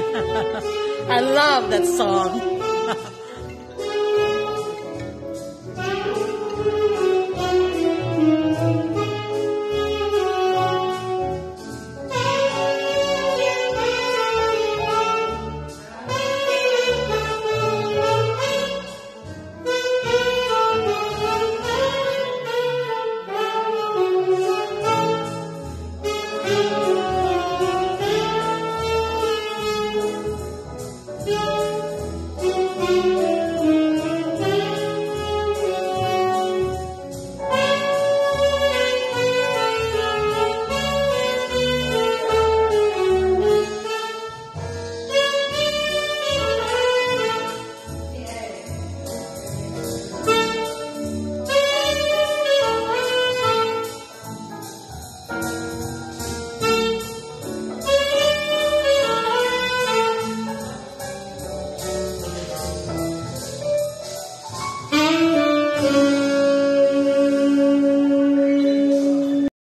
I love that song.